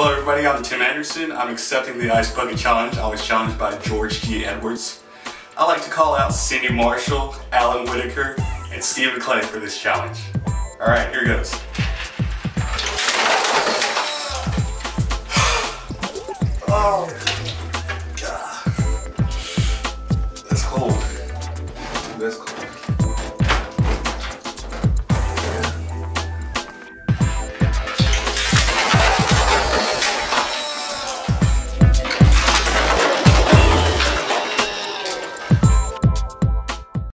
Hello everybody, I'm Tim Anderson. I'm accepting the Ice Bucket Challenge. I was challenged by George G. Edwards. I like to call out Cindy Marshall, Alan Whitaker, and Steve McClay for this challenge. All right, here goes. Oh, God. That's cold. That's cold.